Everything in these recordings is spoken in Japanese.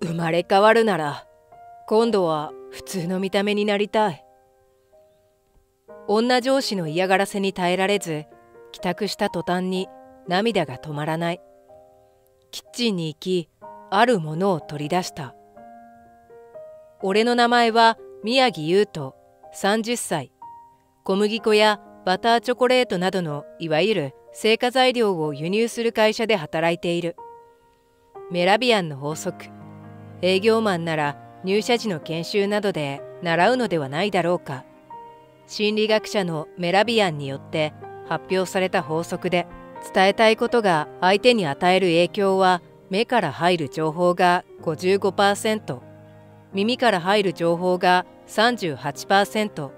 生まれ変わるなら今度は普通の見た目になりたい。女上司の嫌がらせに耐えられず帰宅した途端に涙が止まらない。キッチンに行きあるものを取り出した。俺の名前は宮城優斗30歳。小麦粉やバターチョコレートなどのいわゆる成果材料を輸入する会社で働いている。メラビアンの法則。営業マンなら入社時の研修などで習うのではないだろうか。心理学者のメラビアンによって発表された法則で伝えたいことが相手に与える影響は目から入る情報が55%耳から入る情報が38%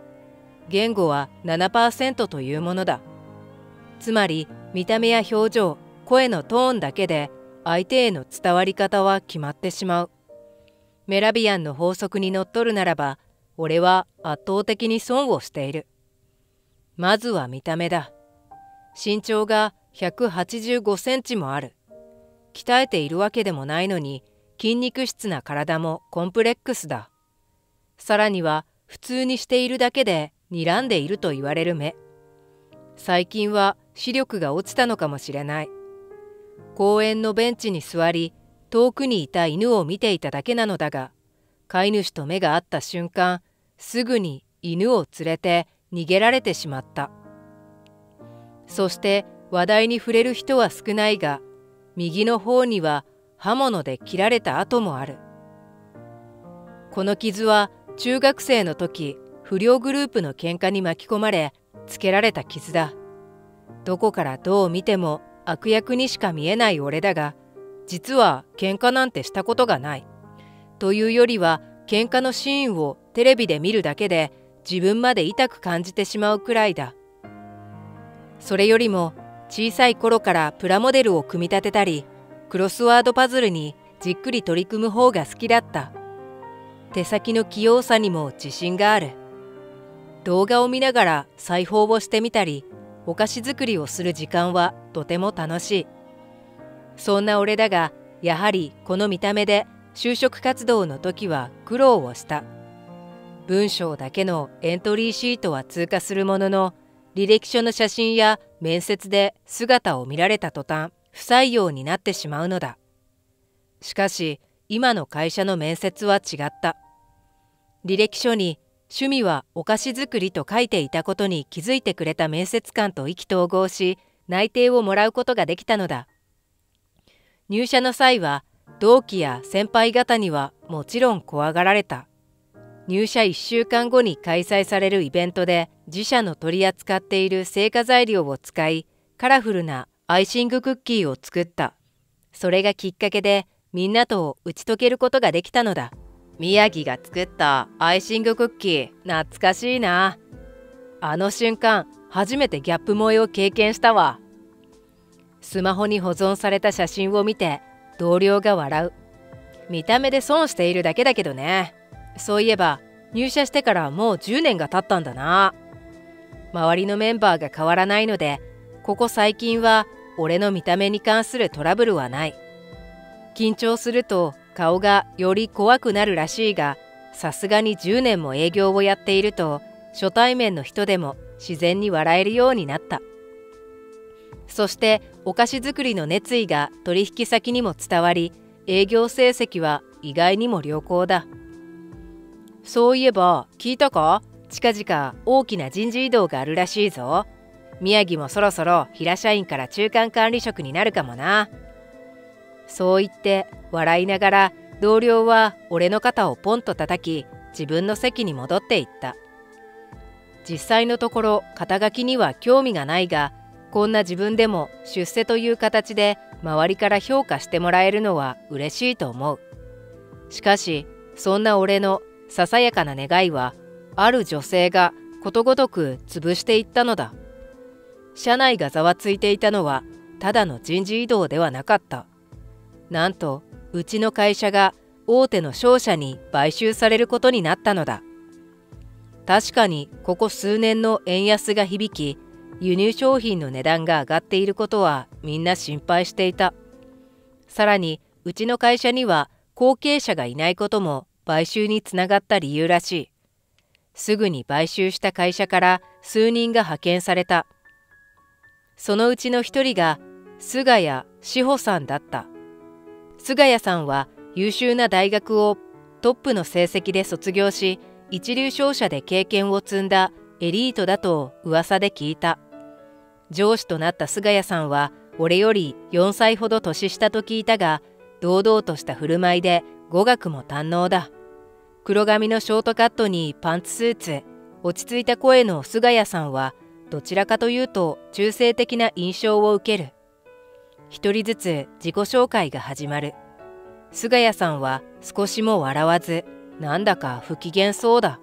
言語は7%というものだ。つまり見た目や表情声のトーンだけで相手への伝わり方は決まってしまう。メラビアンの法則にのっとるならば俺は圧倒的に損をしている。まずは見た目だ。身長が185センチもある。鍛えているわけでもないのに筋肉質な体もコンプレックスだ。さらには普通にしているだけで睨んでいると言われる目。最近は視力が落ちたのかもしれない。公園のベンチに座り遠くにいた犬を見ていただけなのだが飼い主と目が合った瞬間すぐに犬を連れて逃げられてしまった。そして話題に触れる人は少ないが右の方には刃物で切られた跡もある。この傷は中学生の時不良グループの喧嘩に巻き込まれつけられた傷だ。どこからどう見ても悪役にしか見えない俺だが実は喧嘩なんてしたことがない。というよりは喧嘩のシーンをテレビで見るだけで自分まで痛く感じてしまうくらいだ。それよりも小さい頃からプラモデルを組み立てたりクロスワードパズルにじっくり取り組む方が好きだった。手先の器用さにも自信がある。動画を見ながら裁縫をしてみたりお菓子作りをする時間はとても楽しい。そんな俺だがやはりこの見た目で就職活動の時は苦労をした。文章だけのエントリーシートは通過するものの履歴書の写真や面接で姿を見られた途端不採用になってしまうのだ。しかし今の会社の面接は違った。履歴書に趣味はお菓子作りと書いていたことに気づいてくれた面接官と意気投合し内定をもらうことができたのだ。入社の際は同期や先輩方にはもちろん怖がられた。入社1週間後に開催されるイベントで自社の取り扱っている成果材料を使いカラフルなアイシングクッキーを作った。それがきっかけでみんなと打ち解けることができたのだ。宮城が作ったアイシングクッキー懐かしいな。あの瞬間初めてギャップ萌えを経験したわ。スマホに保存された写真を見て同僚が笑う。見た目で損しているだけだけどね。そういえば入社してからもう10年が経ったんだな。周りのメンバーが変わらないのでここ最近は俺の見た目に関するトラブルはない。緊張すると顔がより怖くなるらしいがさすがに10年も営業をやっていると初対面の人でも自然に笑えるようになった。そしてお菓子作りの熱意が取引先にも伝わり営業成績は意外にも良好だ。そういえば聞いたか？近々大きな人事異動があるらしいぞ。宮城もそろそろ平社員から中間管理職になるかもな。そう言って笑いながら同僚は俺の肩をポンと叩き自分の席に戻っていった。実際のところ肩書きには興味がないがこんな自分でも出世という形で周りから評価してもらえるのは嬉しいと思う。しかしそんな俺のささやかな願いはある女性がことごとく潰していったのだ。社内がざわついていたのはただの人事異動ではなかった。なんとうちの会社が大手の商社に買収されることになったのだ。確かにここ数年の円安が響き輸入商品の値段が上がっていることはみんな心配していたさらにうちの会社には後継者がいないことも買収につながった理由らしい。すぐに買収した会社から数人が派遣された。そのうちの一人が菅谷志保さんだった。菅谷さんは優秀な大学をトップの成績で卒業し、一流商社で経験を積んだエリートだと噂で聞いた。上司となった菅谷さんは俺より4歳ほど年下と聞いたが、堂々とした振る舞いで語学も堪能だ。黒髪のショートカットにパンツスーツ、落ち着いた声の菅谷さんは、どちらかというと中性的な印象を受ける。一人ずつ自己紹介が始まる。菅谷さんは少しも笑わず、なんだか不機嫌そうだ。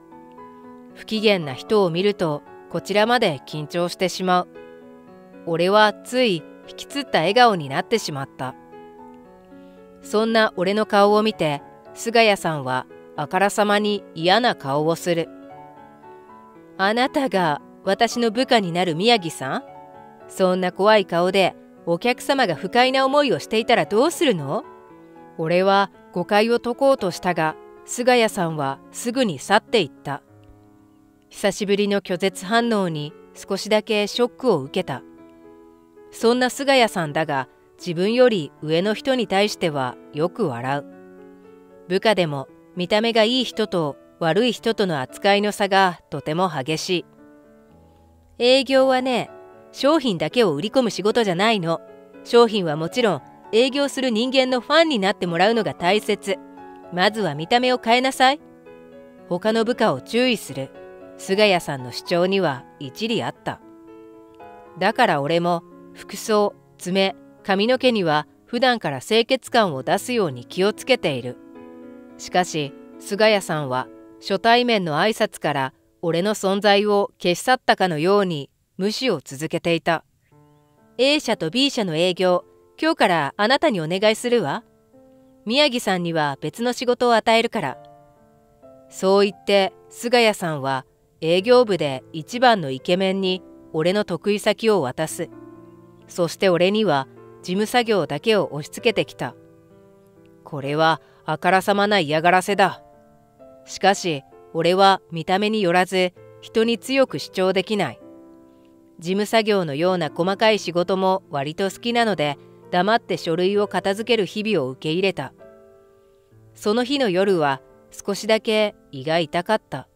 不機嫌な人を見ると、こちらまで緊張してしまう。俺はつい引きつった笑顔になってしまった。そんな俺の顔を見て、菅谷さんはあからさまに嫌な顔をする。あなたが私の部下になる宮城さん？そんな怖い顔でお客様が不快な思いをしていたらどうするの？俺は誤解を解こうとしたが、菅谷さんはすぐに去っていった。久しぶりの拒絶反応に少しだけショックを受けた。そんな菅谷さんだが、自分より上の人に対してはよく笑う。部下でも見た目がいい人と悪い人との扱いの差がとても激しい。営業はね、商品だけを売り込む仕事じゃないの。商品はもちろん営業する人間のファンになってもらうのが大切。まずは見た目を変えなさい。他の部下を注意する。菅谷さんの主張には一理あった。だから俺も服装、爪、髪の毛には普段から清潔感を出すように気をつけている。しかし、菅谷さんは初対面の挨拶から俺の存在を消し去ったかのように無視を続けていた。A 社と B 社の営業、今日からあなたにお願いするわ。宮城さんには別の仕事を与えるから。そう言って菅谷さんは営業部で一番のイケメンに俺の得意先を渡す。そして俺には事務作業だけを押し付けてきた。これはあからさまな嫌がらせだ。しかし俺は見た目によらず人に強く主張できない。事務作業のような細かい仕事も割と好きなので黙って書類を片付ける日々を受け入れた。その日の夜は少しだけ胃が痛かった。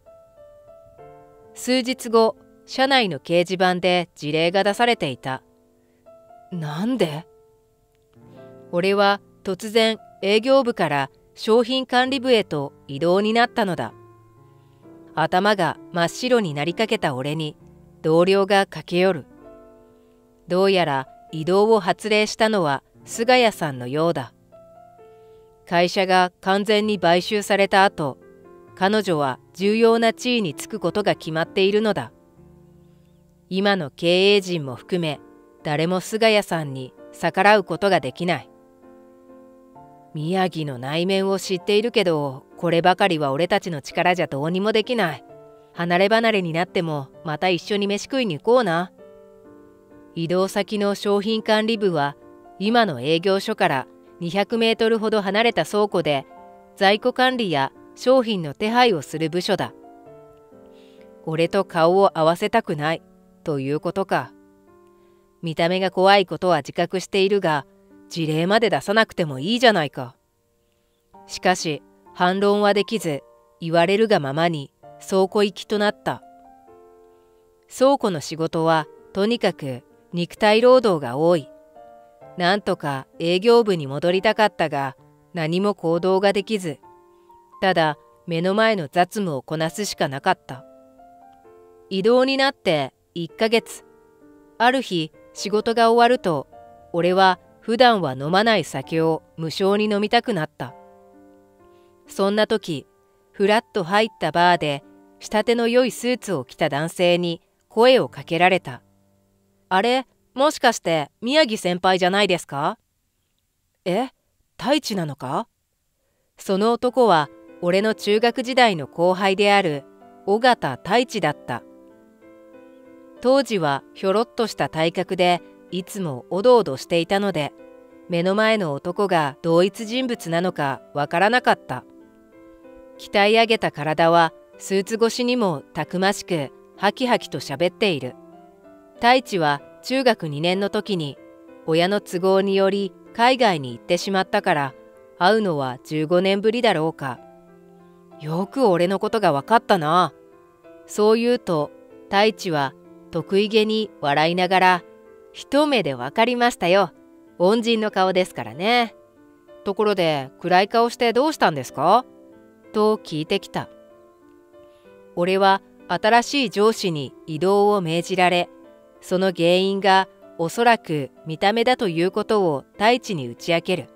数日後、社内の掲示板で事例が出されていた。なんで？俺は突然営業部から商品管理部へと異動になったのだ。頭が真っ白になりかけた俺に同僚が駆け寄る。どうやら移動を発令したのは菅谷さんのようだ。会社が完全に買収された後、彼女は重要な地位につくことが決まっているのだ。今の経営陣も含め、誰も菅谷さんに逆らうことができない。宮城の内面を知っているけど、こればかりは俺たちの力じゃどうにもできない。離れ離れになってもまた一緒に飯食いに行こうな。移動先の商品管理部は今の営業所から200メートルほど離れた倉庫で在庫管理や商品の手配をする部署だ。俺と顔を合わせたくないということか。見た目が怖いことは自覚しているが事例まで出さなくてもいいじゃないか。しかし反論はできず言われるがままに倉庫行きとなった。倉庫の仕事はとにかく肉体労働が多い。なんとか営業部に戻りたかったが、何も行動ができず、ただ目の前の雑務をこなすしかなかった。移動になって1ヶ月。ある日、仕事が終わると、俺は普段は飲まない酒を無償に飲みたくなった。そんな時、ふらっと入ったバーで、仕立ての良いスーツを着た男性に声をかけられた。あれもしかして宮城先輩じゃないですか？え太一なのか？その男は俺の中学時代の後輩である尾形太一だった。当時はひょろっとした体格でいつもおどおどしていたので、目の前の男が同一人物なのかわからなかった。鍛え上げた体はスーツ越しにもたくましくハキハキと喋っている。太一は中学2年の時に親の都合により海外に行ってしまったから会うのは15年ぶりだろうか。よく俺のことが分かったな。そう言うと太一は得意げに笑いながら一目で分かりましたよ。恩人の顔ですからね。ところで暗い顔してどうしたんですか？と聞いてきた。俺は新しい上司に異動を命じられ、その原因がおそらく見た目だということを太一に打ち明ける。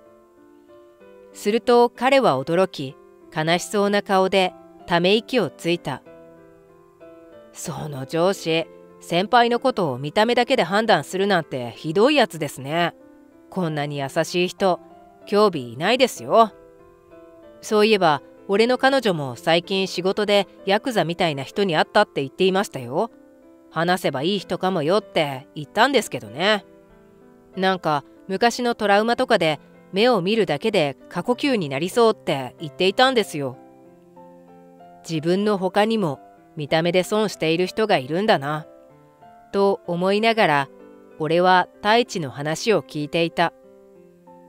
すると彼は驚き、悲しそうな顔でため息をついた。その上司、先輩のことを見た目だけで判断するなんてひどいやつですね。こんなに優しい人、興味いないですよ。そういえば、俺の彼女も最近仕事でヤクザみたいな人に会ったって言っていましたよ。話せばいい人かもよって言ったんですけどね。なんか昔のトラウマとかで目を見るだけで過呼吸になりそうって言っていたんですよ。自分の他にも見た目で損している人がいるんだな。と思いながら俺は太一の話を聞いていた。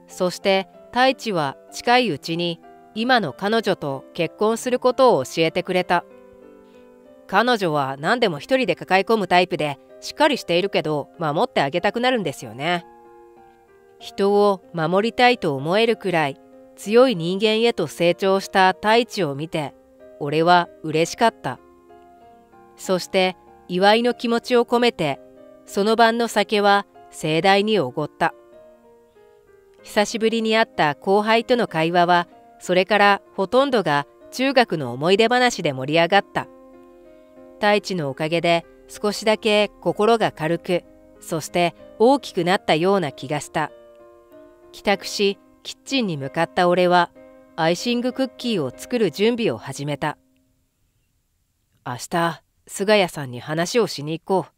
そして太一は近いうちに今の彼女と結婚することを教えてくれた。彼女は何でも一人で抱え込むタイプでしっかりしているけど守ってあげたくなるんですよね。人を守りたいと思えるくらい強い人間へと成長した太一を見て俺は嬉しかった。そして祝いの気持ちを込めてその晩の酒は盛大におごった。久しぶりに会った後輩との会話はそれからほとんどが中学の思い出話で盛り上がった。太一のおかげで少しだけ心が軽く、そして大きくなったような気がした。帰宅し、キッチンに向かった俺は、アイシングクッキーを作る準備を始めた。明日、菅谷さんに話をしに行こう。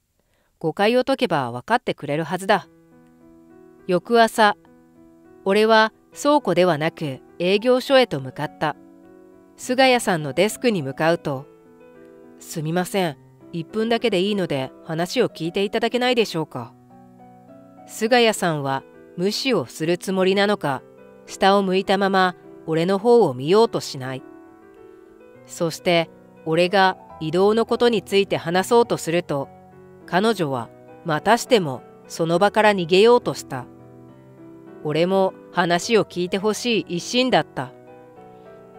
誤解を解けば分かってくれるはずだ。翌朝、俺は倉庫ではなく営業所へと向かった。菅谷さんのデスクに向かうと、すみません。1分だけでいいので話を聞いていただけないでしょうか。菅谷さんは無視をするつもりなのか、下を向いたまま俺の方を見ようとしない。そして俺が移動のことについて話そうとすると、彼女はまたしてもその場から逃げようとした。俺も話を聞いてほしい一心だった。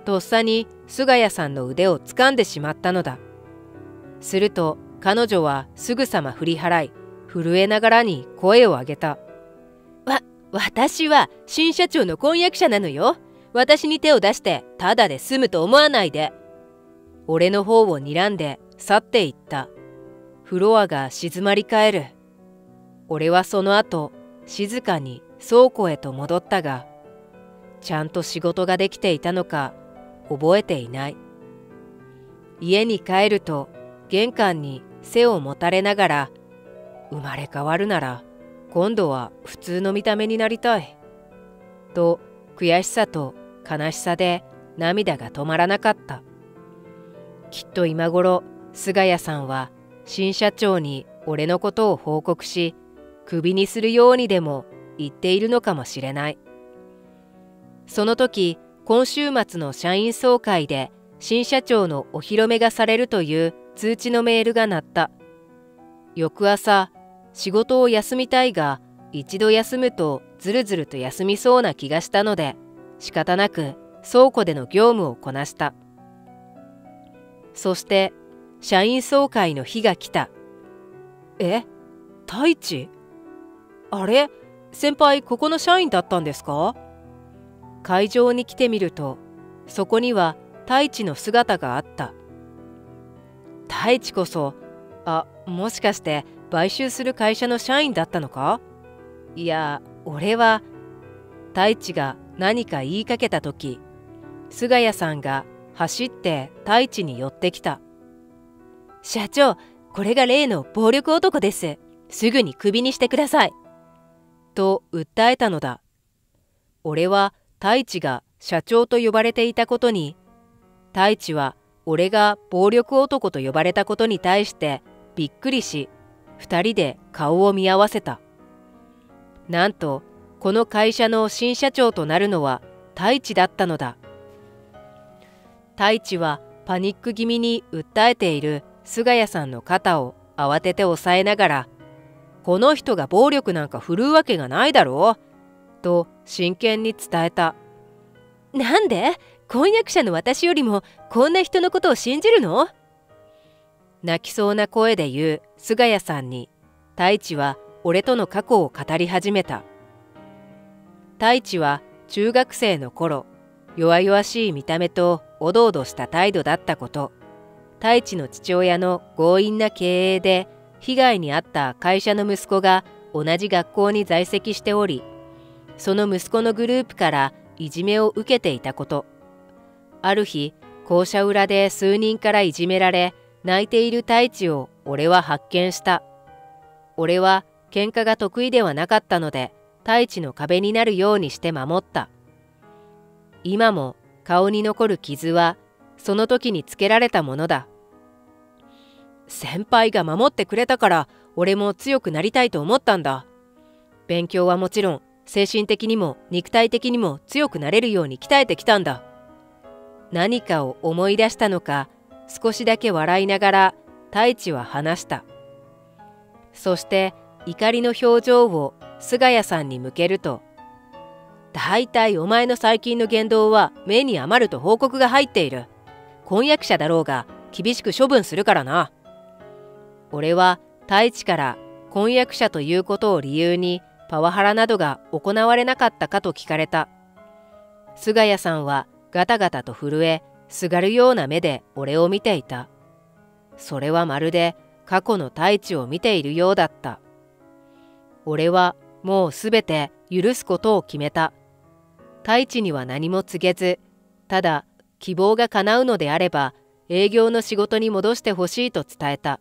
とっさに菅谷さんの腕を掴んでしまったのだ。すると彼女はすぐさま振り払い、震えながらに声を上げた。わ、私は新社長の婚約者なのよ。私に手を出してただで済むと思わないで。俺の方を睨んで去っていった。フロアが静まり返る。俺はその後、静かに倉庫へと戻ったが、ちゃんと仕事ができていたのか覚えていない。家に帰ると玄関に背をもたれながら生まれ変わるなら今度は普通の見た目になりたいと悔しさと悲しさで涙が止まらなかったきっと今頃菅谷さんは新社長に俺のことを報告しクビにするようにでも言っているのかもしれないその時今週末の社員総会で新社長のお披露目がされるという通知のメールが鳴った。翌朝、仕事を休みたいが、一度休むとずるずると休みそうな気がしたので、仕方なく倉庫での業務をこなした。そして、社員総会の日が来た。え？太一あれ？先輩ここの社員だったんですか？会場に来てみると、そこには太一の姿があった。太一こそあもしかして買収する会社の社員だったのか？いや俺は太一が何か言いかけた時菅谷さんが走って太一に寄ってきた。社長これが例の暴力男です。すぐにクビにしてください。と訴えたのだ。俺は太一が社長と呼ばれていたことに太一は俺が暴力男と呼ばれたことに対してびっくりし2人で顔を見合わせた。なんとこの会社の新社長となるのは太一だったのだ。太一はパニック気味に訴えている菅谷さんの肩を慌てて押さえながら「この人が暴力なんか振るうわけがないだろう」と真剣に伝えた「なんで？婚約者の私よりもこんな人のことを信じるの?」泣きそうな声で言う菅谷さんに太一は俺との過去を語り始めた。太一は中学生の頃弱々しい見た目とおどおどした態度だったこと。太一の父親の強引な経営で被害に遭った会社の息子が同じ学校に在籍しておりその息子のグループからいじめを受けていたこと。ある日校舎裏で数人からいじめられ泣いている太一を俺は発見した。俺は喧嘩が得意ではなかったので太一の壁になるようにして守った。今も顔に残る傷はその時につけられたものだ。先輩が守ってくれたから俺も強くなりたいと思ったんだ。勉強はもちろん精神的にも肉体的にも強くなれるように鍛えてきたんだ。何かを思い出したのか少しだけ笑いながら太一は話した。そして怒りの表情を菅谷さんに向けると大体お前の最近の言動は目に余ると報告が入っている。婚約者だろうが厳しく処分するからな。俺は太一から婚約者ということを理由にパワハラなどが行われなかったかと聞かれた。菅谷さんはガタガタと震えすがるような目で俺を見ていた。それはまるで過去の太一を見ているようだった。俺はもうすべて許すことを決めた。太一には何も告げずただ希望が叶うのであれば営業の仕事に戻してほしいと伝えた。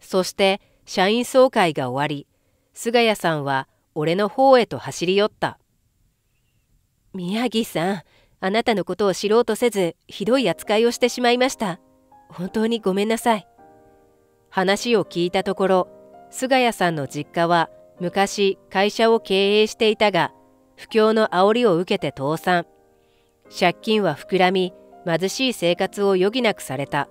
そして社員総会が終わり菅谷さんは俺の方へと走り寄った。宮城さんあなたのことを知ろうとせずひどい扱いをしてしまいました。本当にごめんなさい。話を聞いたところ菅谷さんの実家は昔会社を経営していたが不況の煽りを受けて倒産。借金は膨らみ貧しい生活を余儀なくされた。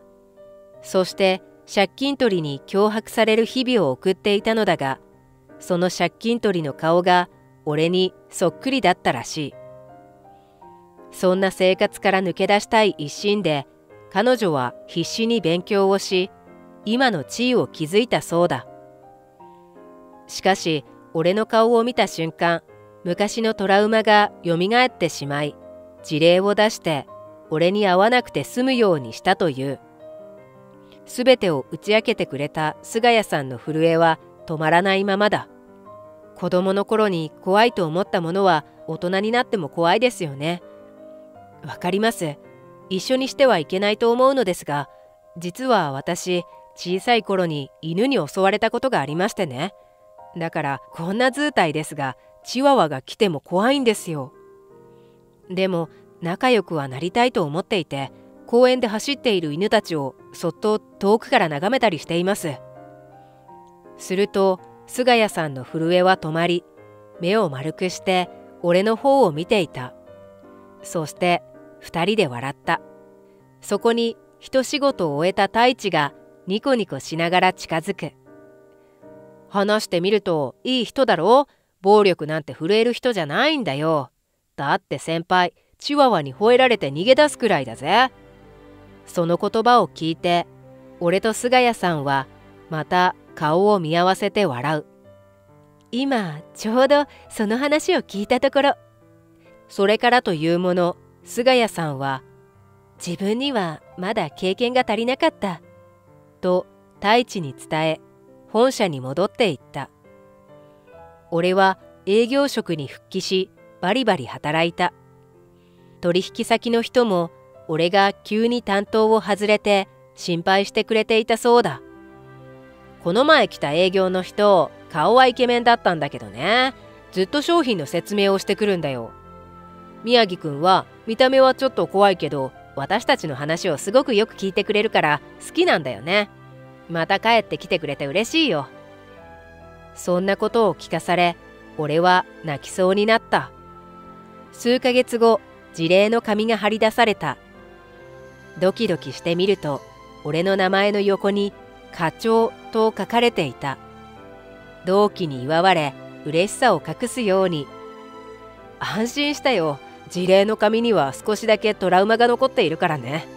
そして借金取りに脅迫される日々を送っていたのだがその借金取りの顔が俺にそっくりだったらしい。そんな生活から抜け出したい一心で彼女は必死に勉強をし今の地位を築いたそうだ。しかし俺の顔を見た瞬間昔のトラウマがよみがえってしまい事例を出して俺に会わなくて済むようにしたという。全てを打ち明けてくれた菅谷さんの震えは止まらないままだ。子供の頃に怖いと思ったものは大人になっても怖いですよね。わかります。一緒にしてはいけないと思うのですが実は私小さい頃に犬に襲われたことがありましてね。だからこんな図体ですがチワワが来ても怖いんですよ。でも仲良くはなりたいと思っていて公園で走っている犬たちをそっと遠くから眺めたりしています。すると菅谷さんの震えは止まり目を丸くして俺の方を見ていた。そして2人で笑った。そこに一仕事を終えた太一がニコニコしながら近づく。話してみるといい人だろう？暴力なんて震える人じゃないんだよ。だって先輩チワワに吠えられて逃げ出すくらいだぜ。その言葉を聞いて俺と菅谷さんはまた顔を見合わせて笑う。今ちょうどその話を聞いたところ。それからというもの菅谷さんは自分にはまだ経験が足りなかったと太一に伝え本社に戻っていった。俺は営業職に復帰しバリバリ働いた。取引先の人も俺が急に担当を外れて心配してくれていたそうだ。この前来た営業の人顔はイケメンだったんだけどね。ずっと商品の説明をしてくるんだよ。宮城くんは見た目はちょっと怖いけど私たちの話をすごくよく聞いてくれるから好きなんだよね。また帰ってきてくれて嬉しいよ。そんなことを聞かされ俺は泣きそうになった。数ヶ月後辞令の紙が貼り出された。ドキドキしてみると俺の名前の横に課長と書かれていた。同期に祝われ嬉しさを隠すように。安心したよ。辞令の紙には少しだけトラウマが残っているからね。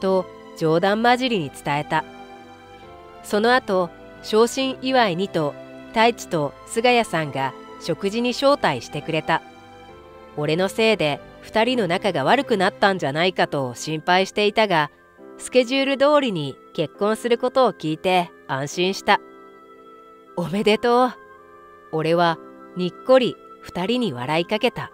と冗談交じりに伝えた。その後昇進祝いにと太一と菅谷さんが食事に招待してくれた。俺のせいで2人の仲が悪くなったんじゃないかと心配していたがスケジュール通りに結婚することを聞いて安心した。おめでとう。俺はにっこり2人に笑いかけた。